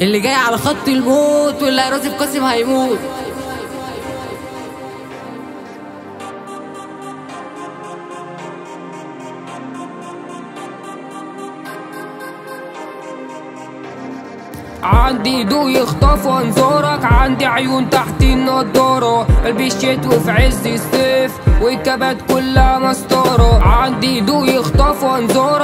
اللي جاي على خط الموت واللي هيرازف قاسم هيموت. عندي ضو يخطف انظارك عندي عيون تحت النضارة. البس شتوي في عز الصيف والكبات كلها مسطرة عندي ضو يخطف انظارك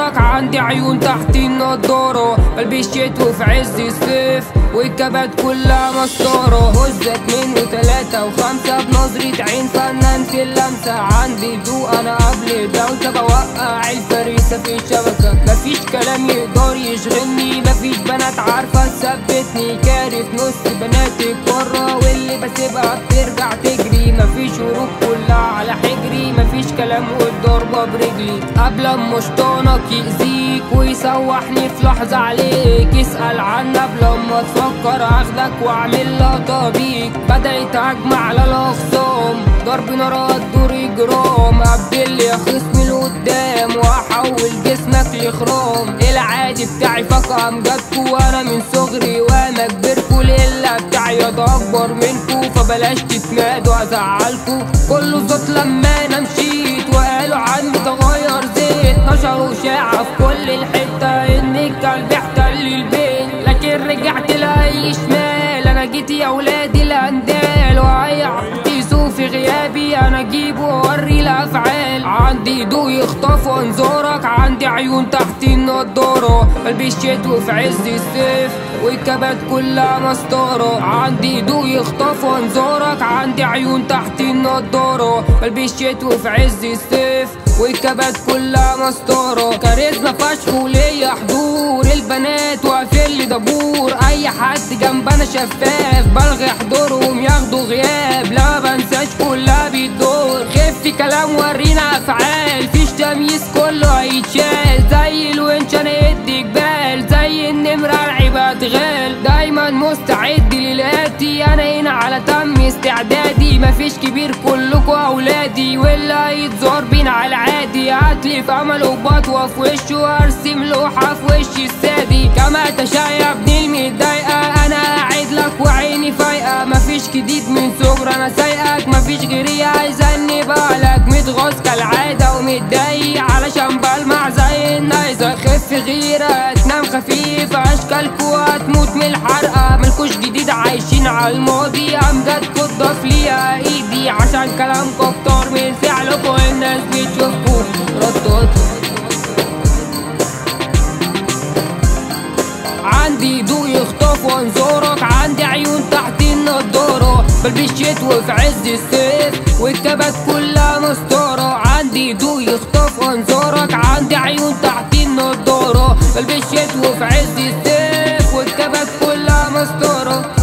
عندي عيون تحت النضارة البس شتوي في عز الصيف. والكبات كلها مسطرة هزة اتنين وتلاتة وخمسة. بنظرة عين فنان في اللمسة عندي ضو أنا قبل دوسة بوقع الفريسة في الشبكة مفيش كلام يقدر يشغلني. مفيش بنات عارفة تثبتني كارف نص بنات القارة واللي بسيبها مفيش كلام والضربة برجلي. قبل ما شطانك يأذيك ويسوحني في لحظة عليك. اسأل عني قبل ما تفكر أخدك وأعمل لقطة بيك بدأت أجمع على الأخصام. ضرب نارات دور جرام ابدل لي خصمي لقدام وأحول جسمك لخرام العادي بتاعي فقع امجادكو وأنا من صغري. وأنا كبركو لله بتاعي أكبر منكو. فبلاش تتمادوا أزعلكو. كله زوت لما شمال أنا جيت يا ولادي الاندال وهي عبتيسو في غيابي أنا أجيب وأوري الأفعال. عندي ضو يخطف انظارك عندي عيون تحت النضارة. البس شتوي في عز الصيف والكبات كلها مسطرة. عندي ضو يخطف انظارك عندي عيون تحت النضارة. البس شتوي في عز الصيف والكبات كلها مسطرة. كاريزما فشخ وليا حضور البنات واقفين دبور أي حد جنبنا شفاف. بلغي حضورهم ياخدوا غياب. لا بنساش كلها بيدور. خف كلام ورينا أفعال. فيش تمييز كله هيتشال. زي الونش أنا ادي جبال زي النمرة العباد غال. دايما مستعد للاتي. أنا هنا على تم استعدادي. مفيش كبير كلكوا أولادي. واللي هيتزور بينا على العادي في أمل وبطوة في وشه. وارسم لوحة في وشي السادي. كما تشاء يا ابن المتضايقة أنا قاعد لك وعيني فايقة. مفيش جديد من صغر أنا سايقك. مفيش غيري عايزاني بالك. متغاظ كالعادة ومتضايق علشان بلمع زي النايزة خف غيرة تنام خفيف اشكالكوا هتموت من الحرقة. ملكوش جديد عايشين على الماضي. امجادكوا تضاف ليها إيدي عشان كلامكوا أكتر عندي دو يخطف وانظرك. عندي عيون تحت النضارة. بلبس وفي عز السيف. والكبد كلها مسطرة. عندي دو يخطف وانظرك. عندي عيون تحت النضارة. بلبس وفي عز السيف. والكبد كلها مسطرة.